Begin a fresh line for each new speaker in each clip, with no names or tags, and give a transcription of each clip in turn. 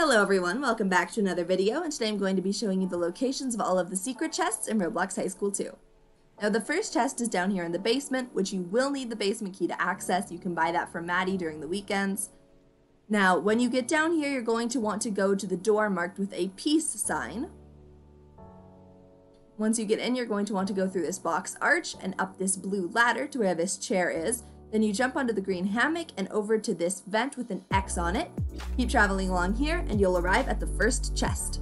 Hello everyone, welcome back to another video, and today I'm going to be showing you the locations of all of the secret chests in Roblox High School 2. Now the first chest is down here in the basement, which you will need the basement key to access. You can buy that from Maddie during the weekends. Now, when you get down here, you're going to want to go to the door marked with a peace sign. Once you get in, you're going to want to go through this box arch and up this blue ladder to where this chair is. Then you jump onto the green hammock and over to this vent with an X on it. Keep traveling along here and you'll arrive at the first chest.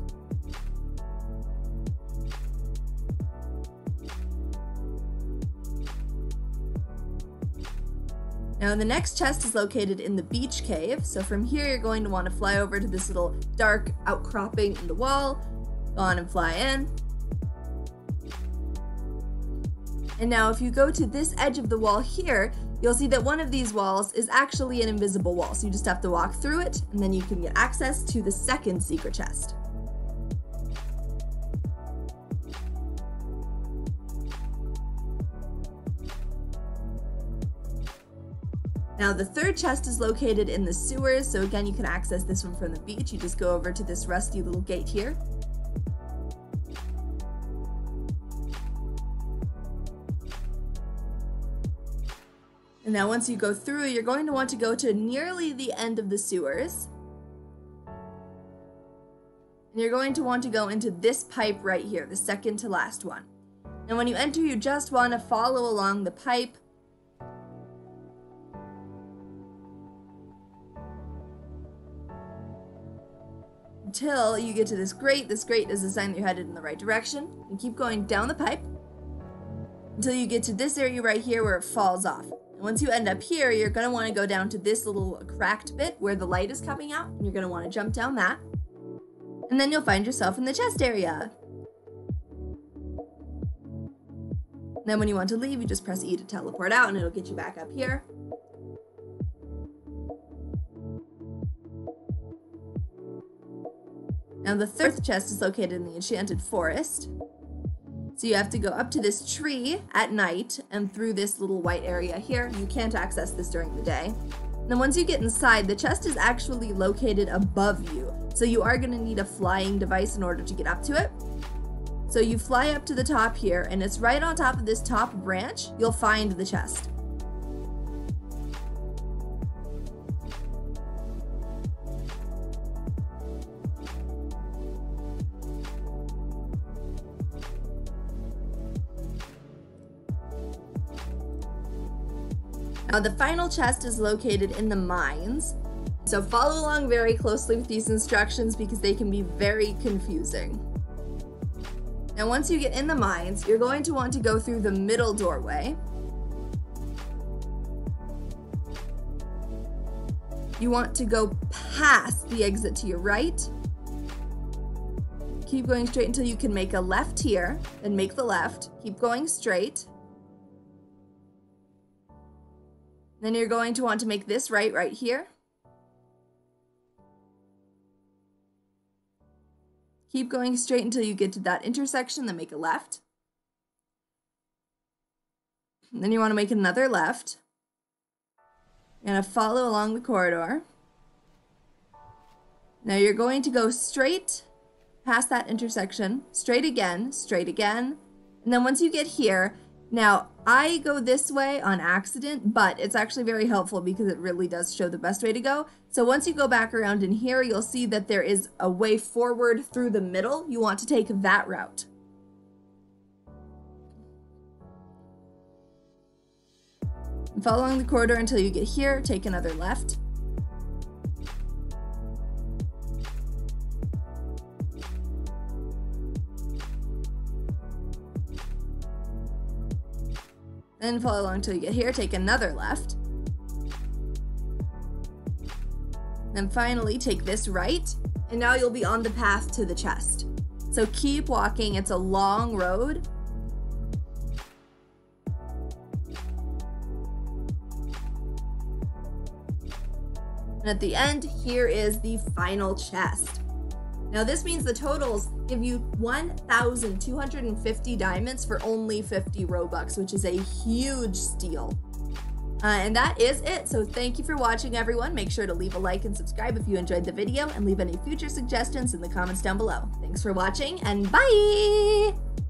Now the next chest is located in the beach cave, so from here you're going to want to fly over to this little dark outcropping in the wall, go on and fly in. And now if you go to this edge of the wall here, you'll see that one of these walls is actually an invisible wall, so you just have to walk through it, and then you can get access to the second secret chest. Now the third chest is located in the sewers, so again you can access this one from the beach. You just go over to this rusty little gate here. And now once you go through, you're going to want to go to nearly the end of the sewers. And you're going to want to go into this pipe right here, the second to last one. And when you enter, you just want to follow along the pipe until you get to this grate. This grate is a sign that you're headed in the right direction. And keep going down the pipe until you get to this area right here where it falls off. Once you end up here, you're going to want to go down to this little cracked bit where the light is coming out, and you're going to want to jump down that. And then you'll find yourself in the chest area. then when you want to leave, you just press E to teleport out, and it'll get you back up here. Now the third chest is located in the Enchanted Forest. So you have to go up to this tree at night and through this little white area here. You can't access this during the day. Then once you get inside, the chest is actually located above you. So you are going to need a flying device in order to get up to it. So you fly up to the top here, and it's right on top of this top branch, you'll find the chest. Now the final chest is located in the mines, so follow along very closely with these instructions because they can be very confusing. Now once you get in the mines, you're going to want to go through the middle doorway. You want to go past the exit to your right. Keep going straight until you can make a left here, then make the left. Keep going straight. Then you're going to want to make this right right here. Keep going straight until you get to that intersection, then make a left. And then you want to make another left. You're going to follow along the corridor. Now you're going to go straight past that intersection, straight again, straight again. And then once you get here, now, I go this way on accident, but it's actually very helpful because it really does show the best way to go. So once you go back around in here, you'll see that there is a way forward through the middle. You want to take that route. Follow along the corridor until you get here, take another left. Then follow along until you get here, take another left. Then finally take this right, and now you'll be on the path to the chest. So keep walking, it's a long road. And at the end, here is the final chest. Now this means the totals give you 1,250 diamonds for only 50 Robux, which is a huge steal. Uh, and that is it. So thank you for watching, everyone. Make sure to leave a like and subscribe if you enjoyed the video and leave any future suggestions in the comments down below. Thanks for watching and bye!